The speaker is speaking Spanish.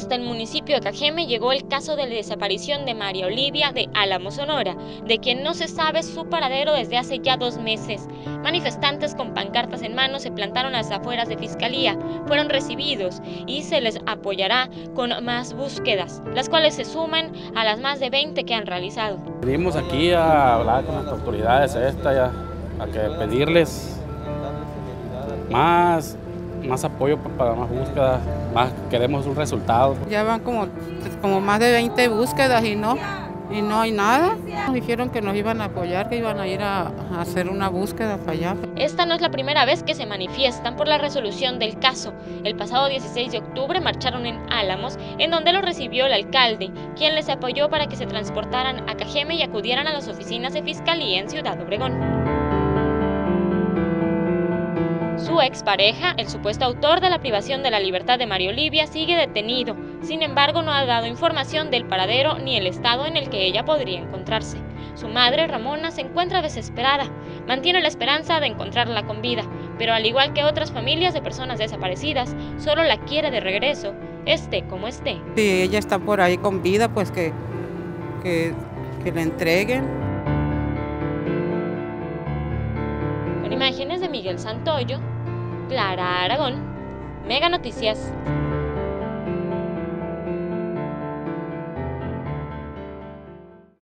hasta el municipio de Cajeme llegó el caso de la desaparición de María Olivia de Álamo, Sonora, de quien no se sabe su paradero desde hace ya dos meses. Manifestantes con pancartas en mano se plantaron a las afueras de Fiscalía, fueron recibidos y se les apoyará con más búsquedas, las cuales se suman a las más de 20 que han realizado. Venimos aquí a hablar con las autoridades esta, ya, a que pedirles más más apoyo para más búsquedas, más queremos un resultado. Ya van como, como más de 20 búsquedas y no, y no hay nada. Nos dijeron que nos iban a apoyar, que iban a ir a, a, hacer una búsqueda para allá. Esta no es la primera vez que se manifiestan por la resolución del caso. El pasado 16 de octubre marcharon en Álamos, en donde lo recibió el alcalde, quien les apoyó para que se transportaran a Cajeme y acudieran a las oficinas de Fiscalía en Ciudad Obregón. Su expareja, el supuesto autor de la privación de la libertad de María Olivia, sigue detenido. Sin embargo, no ha dado información del paradero ni el estado en el que ella podría encontrarse. Su madre, Ramona, se encuentra desesperada. Mantiene la esperanza de encontrarla con vida, pero al igual que otras familias de personas desaparecidas, solo la quiere de regreso, esté como esté. Si ella está por ahí con vida, pues que, que, que la entreguen. Imágenes de Miguel Santoyo, Clara Aragón, Mega Noticias.